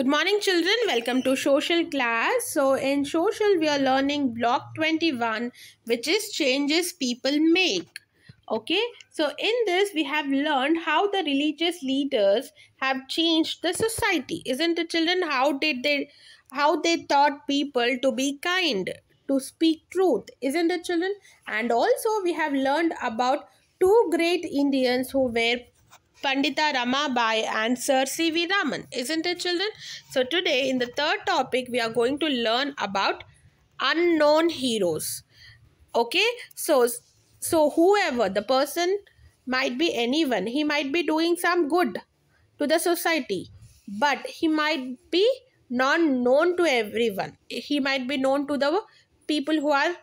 Good morning, children. Welcome to social class. So, in social, we are learning block 21, which is changes people make. Okay, so in this, we have learned how the religious leaders have changed the society. Isn't it, children? How did they, how they taught people to be kind, to speak truth? Isn't it, children? And also, we have learned about two great Indians who were Pandita Ramabai and Sir C.V. Raman. Isn't it, children? So, today in the third topic, we are going to learn about unknown heroes. Okay, so so whoever the person might be anyone, he might be doing some good to the society, but he might be not known to everyone. He might be known to the people who are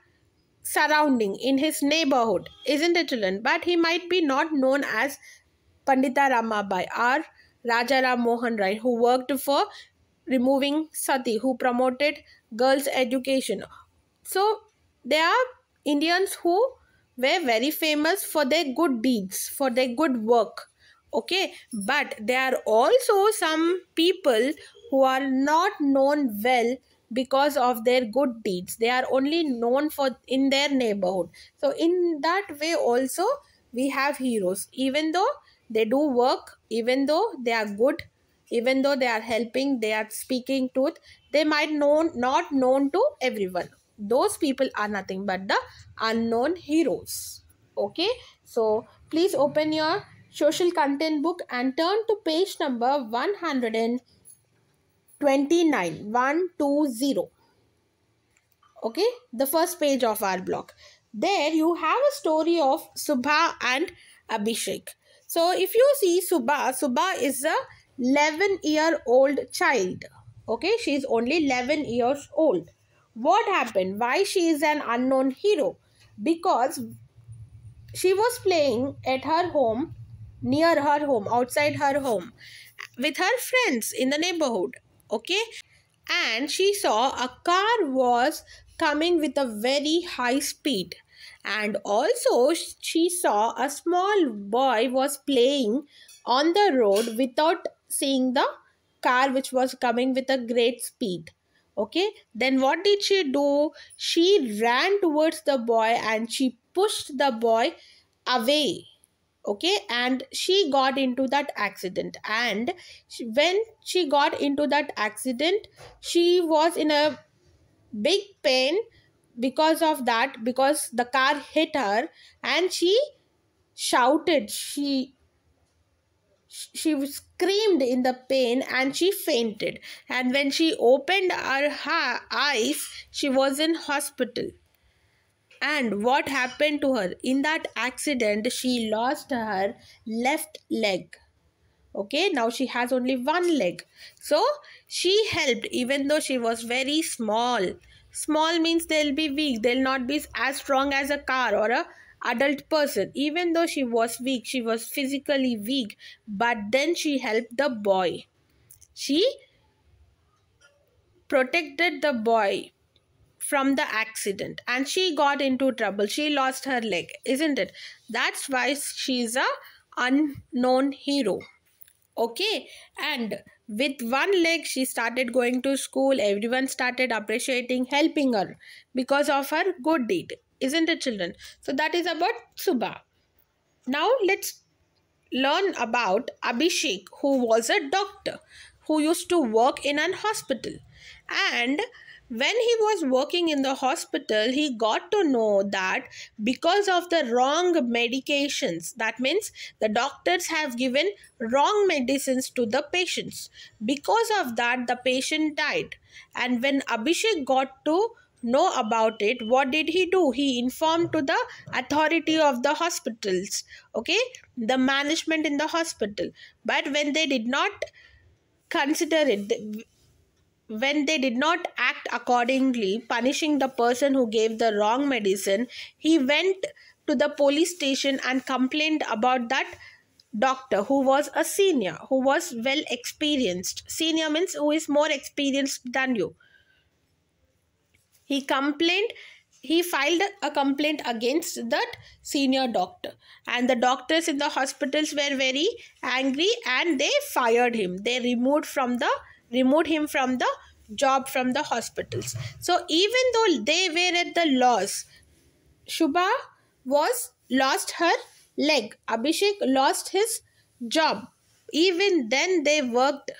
surrounding in his neighborhood, isn't it, children? But he might be not known as Pandita Ramabai or Raja Ram Mohan Rai, who worked for removing sati, who promoted girls' education. So, they are Indians who were very famous for their good deeds, for their good work. Okay, but there are also some people who are not known well because of their good deeds they are only known for in their neighborhood so in that way also we have heroes even though they do work even though they are good even though they are helping they are speaking truth they might know not known to everyone. Those people are nothing but the unknown heroes. Okay? So please open your social content book and turn to page number 129 120 okay? The first page of our block. There you have a story of subha and abhishek so if you see Subha, Subha is a 11 year old child. Okay, she is only 11 years old. What happened? Why she is an unknown hero? Because she was playing at her home, near her home, outside her home, with her friends in the neighborhood. Okay, and she saw a car was coming with a very high speed and also she saw a small boy was playing on the road without seeing the car which was coming with a great speed. Okay? Then what did she do? She ran towards the boy and she pushed the boy away. Okay? And she got into that accident. And she, when she got into that accident she was in a big pain because of that because the car hit her and she shouted. She she screamed in the pain and she fainted. And when she opened her, her eyes she was in hospital. And what happened to her? In that accident she lost her left leg. Okay now she has only one leg. So she helped even though she was very small small means they'll be weak. They'll not be as strong as a car or a adult person. Even though she was weak she was physically weak but then she helped the boy. She protected the boy from the accident and she got into trouble. She lost her leg isn't it? That's why she's a unknown hero. Okay? And with one leg she started going to school. Everyone started appreciating helping her because of her good deed isn't it children? So that is about subha. Now let's learn about abhishek who was a doctor who used to work in an hospital. And when he was working in the hospital he got to know that because of the wrong medications that means the doctors have given wrong medicines to the patients. Because of that the patient died. And when abhishek got to know about it what did he do? He informed to the authority of the hospitals okay? The management in the hospital. But when they did not consider it when they did not act accordingly, punishing the person who gave the wrong medicine, he went to the police station and complained about that doctor who was a senior, who was well experienced. Senior means who is more experienced than you. He complained he filed a complaint against that senior doctor and the doctors in the hospitals were very angry and they fired him they removed from the removed him from the job from the hospitals. So even though they were at the loss, Shubha was lost her leg. Abhishek lost his job. Even then they worked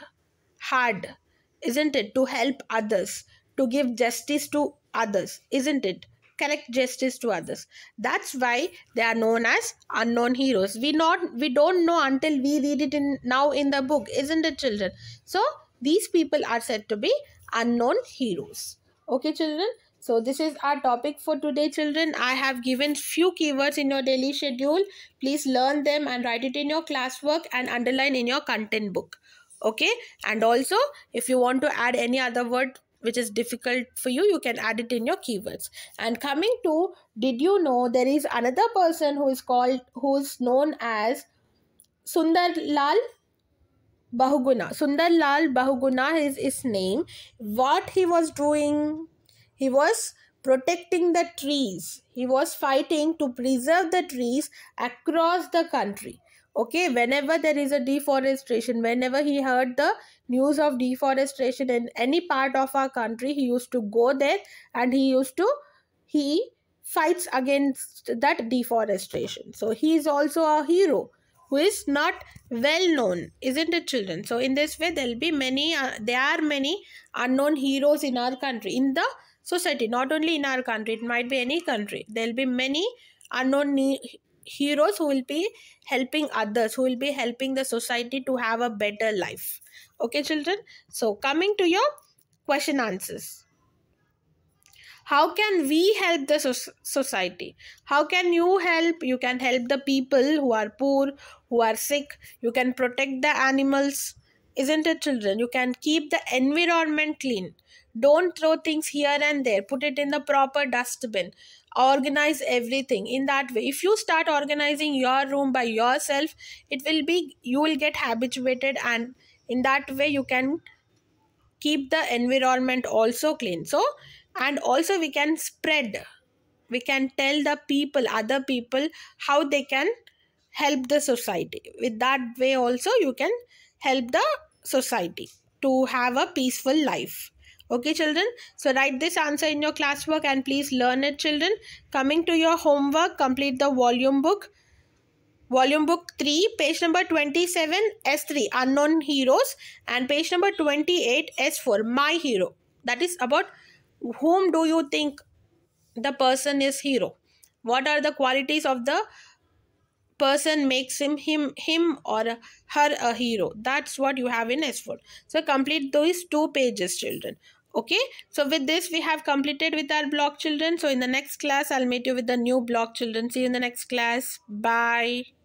hard, isn't it, to help others, to give justice to others, isn't it? Correct justice to others. That's why they are known as unknown heroes. We not we don't know until we read it in now in the book, isn't it, children? So these people are said to be unknown heroes. Okay, children. So this is our topic for today, children. I have given few keywords in your daily schedule. Please learn them and write it in your classwork and underline in your content book. Okay. And also, if you want to add any other word which is difficult for you, you can add it in your keywords. And coming to, did you know there is another person who is called, who is known as Sundar Lal Bahuguna. Sundar Lal Bahuguna is his name. What he was doing, he was protecting the trees. He was fighting to preserve the trees across the country. Okay, whenever there is a deforestation, whenever he heard the news of deforestation in any part of our country, he used to go there and he used to, he fights against that deforestation. So he is also a hero who is not well known isn't it children? So in this way there'll be many uh, there are many unknown heroes in our country in the society not only in our country it might be any country. There'll be many unknown heroes who will be helping others who will be helping the society to have a better life. Okay children? So coming to your question answers how can we help the society? How can you help? You can help the people who are poor who are sick. You can protect the animals isn't it children? You can keep the environment clean. Don't throw things here and there. Put it in the proper dustbin. Organize everything. In that way if you start organizing your room by yourself it will be you will get habituated and in that way you can keep the environment also clean. So and also we can spread. We can tell the people other people how they can help the society. With that way also you can help the society to have a peaceful life. Okay children? So write this answer in your classwork and please learn it children. Coming to your homework complete the volume book. Volume book 3 page number 27 s3 unknown heroes and page number 28 s4 my hero. That is about whom do you think the person is hero? What are the qualities of the person makes him him him or her a hero? That's what you have in s4 so complete those two pages children. Okay? So with this we have completed with our block children. So in the next class i'll meet you with the new block children. See you in the next class. Bye